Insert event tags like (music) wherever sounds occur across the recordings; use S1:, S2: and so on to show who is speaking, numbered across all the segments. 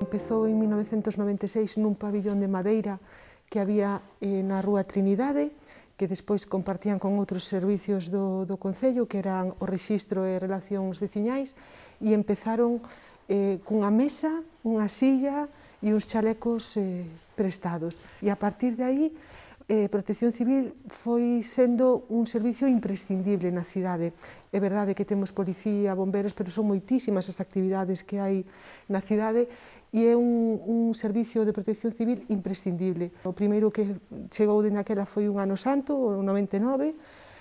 S1: Empezou en 1996 nun pabillón de madeira que había eh, na Rúa Trinidade, que despois compartían con outros servicios do, do Concello, que eran o Registro e Relacións Veciñais, e empezaron eh, cunha mesa, unha silla e uns chalecos eh, prestados. E a partir de aí, eh, Protección Civil foi sendo un servicio imprescindible na cidade. É verdade que temos policía, bomberos, pero son moitísimas as actividades que hai na cidade e é un, un servicio de protección civil imprescindible. O primeiro que chegou de naquela foi un ano santo, o 99,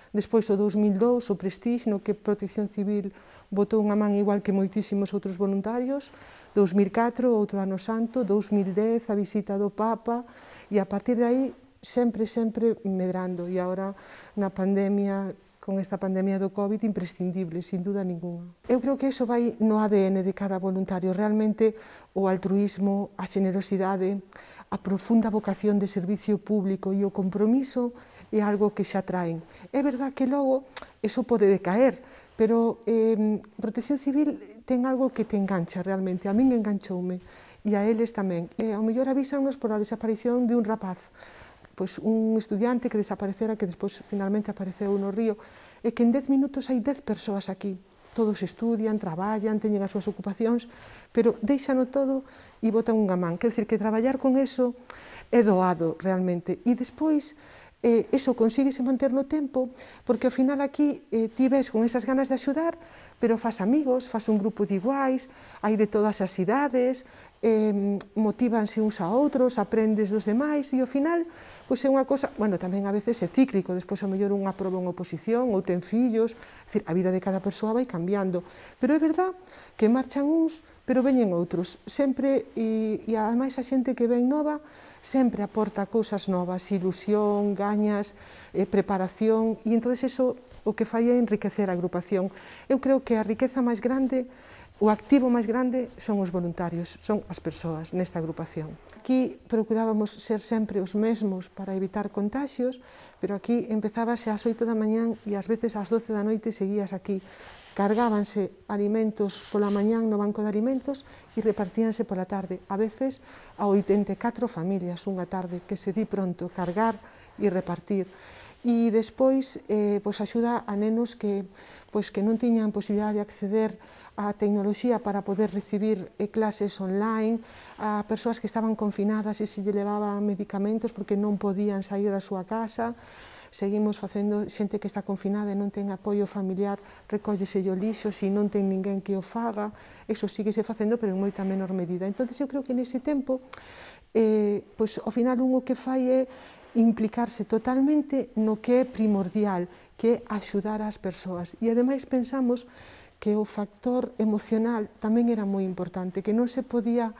S1: despois o 2002 o Prestige, no que protección civil botou unha man igual que moitísimos outros voluntarios, 2004 outro ano santo, 2010 a visita do Papa, e a partir de aí sempre, sempre medrando. E agora na pandemia con esta pandemia do COVID imprescindible, sin duda ninguna. Eu creo que iso vai no ADN de cada voluntario, realmente o altruismo, a generosidade, a profunda vocación de servicio público e o compromiso é algo que xa traen. É verdad que logo eso pode decaer, pero eh, Protección Civil ten algo que te engancha realmente. A min enganchoume e a eles tamén. E ao mellor avísanos por a desaparición de un rapaz pois un estudiante que desaparecera, que despois finalmente apareceu no río, e que en 10 minutos hai 10 persoas aquí. Todos estudian, traballan, teñen as súas ocupacións, pero deixano todo e botan unha man. Quer dizer, que traballar con eso é doado realmente. E despois, eh, eso consíguese manter no tempo, porque ao final aquí eh, ti ves con esas ganas de axudar, pero fas amigos, fas un grupo de iguais, hai de todas as idades, eh, motívanse uns a outros, aprendes dos demais e ao final pois é unha cosa, bueno, tamén a veces é cíclico, despois a mellor unha aproba unha oposición ou ten fillos, decir, a vida de cada persoa vai cambiando, pero é verdad que marchan uns, pero veñen outros, sempre, e, e ademais a xente que ven nova, sempre aporta cousas novas, ilusión, gañas, eh, preparación, e entonces eso o que fai é enriquecer a agrupación. Eu creo que a riqueza máis grande O activo máis grande son os voluntarios, son as persoas nesta agrupación. Aquí procurábamos ser sempre os mesmos para evitar contagios, pero aquí empezábase ás 8 da mañán e ás veces ás 12 da noite seguías aquí. Cargábanse alimentos pola mañán no banco de alimentos e repartíanse pola tarde, a veces a 84 familias unha tarde que se di pronto cargar e repartir e despois eh, pois axuda a nenos que pois que non tiñan posibilidad de acceder á tecnoloxía para poder recibir eh, clases online, a persoas que estaban confinadas e se lle levaban medicamentos porque non podían sair da súa casa, seguimos facendo xente que está confinada e non ten apoio familiar, recóllese o lixo, se non ten ninguén que o faga, eso sigue se facendo, pero en moita menor medida. Entón, eu creo que nese tempo, eh, pois, ao final, un o que fai é implicarse totalmente no que é primordial, que é axudar ás persoas. E ademais pensamos que o factor emocional tamén era moi importante, que non se podía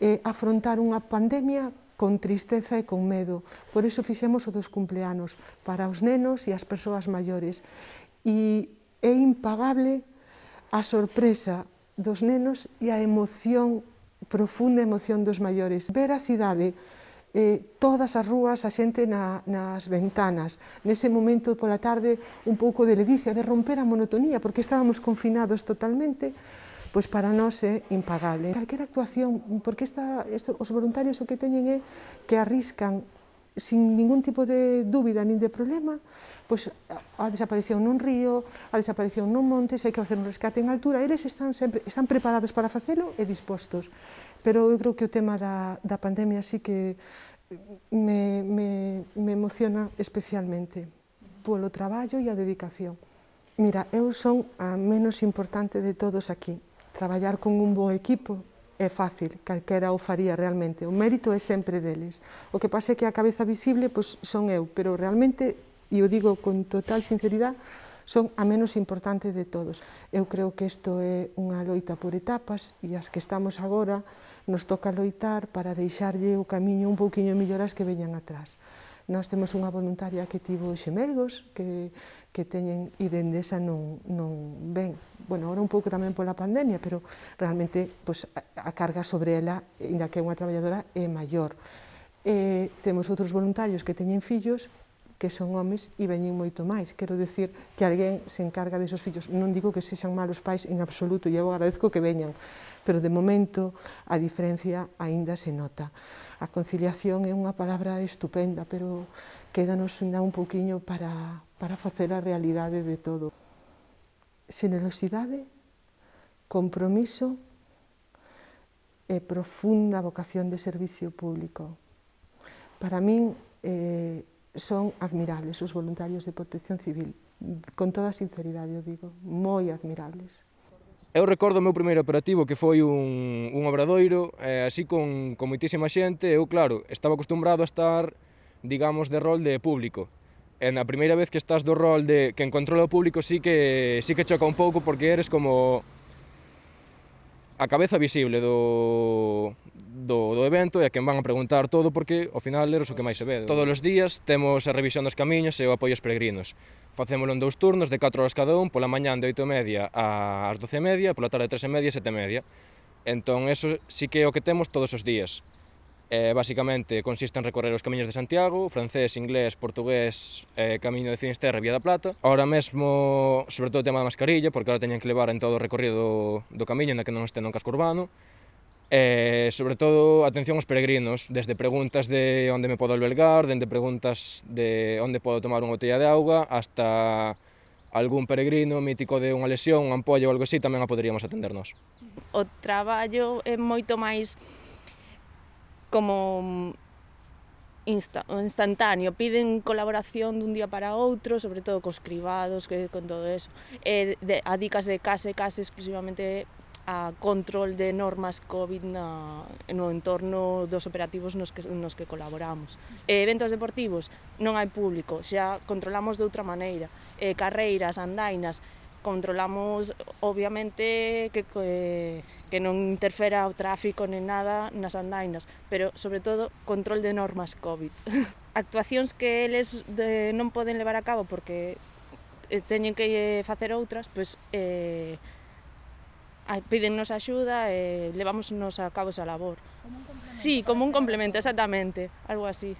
S1: eh, afrontar unha pandemia con tristeza e con medo. Por iso fixemos o dos cumpleanos, para os nenos e as persoas maiores. E é impagable a sorpresa dos nenos e a emoción, profunda emoción dos maiores. Ver a cidade eh, todas as rúas, a xente na, nas ventanas. Nese momento pola tarde, un pouco de ledicia, de romper a monotonía, porque estábamos confinados totalmente, pois para nós é impagable. Calquera actuación, porque esta, esto, os voluntarios o que teñen é que arriscan sin ningún tipo de dúbida nin de problema, pois a desaparición nun río, a desaparición nun monte, se hai que facer un rescate en altura, eles están sempre están preparados para facelo e dispostos. Pero eu creo que o tema da, da pandemia sí que me, me, me emociona especialmente polo traballo e a dedicación. Mira, eu son a menos importante de todos aquí. Traballar con un bo equipo é fácil, calquera o faría realmente. O mérito é sempre deles. O que pasa é que a cabeza visible pois, son eu, pero realmente, e o digo con total sinceridade, son a menos importante de todos. Eu creo que isto é unha loita por etapas e as que estamos agora nos toca loitar para deixarlle o camiño un pouquiño mellor as que veñan atrás. Nós temos unha voluntaria que tivo xemelgos, que, que teñen e dende esa non, non ven. Bueno, ahora un pouco tamén pola pandemia, pero realmente pois, a carga sobre ela, inda que é unha traballadora, é maior. E temos outros voluntarios que teñen fillos que son homes e veñen moito máis. Quero decir que alguén se encarga desos fillos. Non digo que sexan malos pais en absoluto, e eu agradezco que veñan, pero de momento a diferencia aínda se nota. A conciliación é unha palabra estupenda, pero quédanos ainda un pouquiño para, para facer a realidade de todo. Xenerosidade, compromiso e profunda vocación de servicio público. Para min, eh, son admirables os voluntarios de protección civil, con toda sinceridade, eu digo, moi admirables.
S2: Eu recordo o meu primeiro operativo que foi un, un obradoiro, eh, así con, con moitísima xente, eu claro, estaba acostumbrado a estar, digamos, de rol de público. E na primeira vez que estás do rol de que en controla o público sí que sí que choca un pouco porque eres como a cabeza visible do, do, do evento e a quen van a preguntar todo porque ao final eres o que máis se ve. Todos os días temos a revisión dos camiños e o apoio aos peregrinos. Facémolo en dous turnos de 4 horas cada un, pola mañán de 8:30 ás 12:30, pola tarde de 3:30 e 7:30. Entón, eso sí que é o que temos todos os días. Eh, basicamente consiste en recorrer os camiños de Santiago, francés, inglés, portugués, eh, camiño de Finisterre e Vía da Plata. Ahora mesmo, sobre todo o tema da mascarilla, porque ahora teñen que levar en todo o recorrido do do camiño, na que non este non casco urbano. E, eh, sobre todo, atención aos peregrinos, desde preguntas de onde me podo albergar, dende preguntas de onde podo tomar unha botella de auga, hasta algún peregrino mítico de unha lesión, un ampolla ou algo así, tamén a poderíamos atendernos.
S3: O traballo é moito máis como mm, insta, instantáneo, piden colaboración dun día para outro, sobre todo cos cribados, que con todo eso. E de, adícase case case exclusivamente a control de normas COVID na, no entorno dos operativos nos que, nos que colaboramos. E eventos deportivos non hai público, xa controlamos de outra maneira. E carreiras, andainas, controlamos obviamente que, que, que non interfera o tráfico nen nada nas andainas, pero sobre todo control de normas COVID. (laughs) Actuacións que eles de, non poden levar a cabo porque eh, teñen que eh, facer outras, pois eh, pídennos axuda e eh, levámonos a cabo esa labor. Como un complemento. Sí, como un complemento, exactamente, algo así.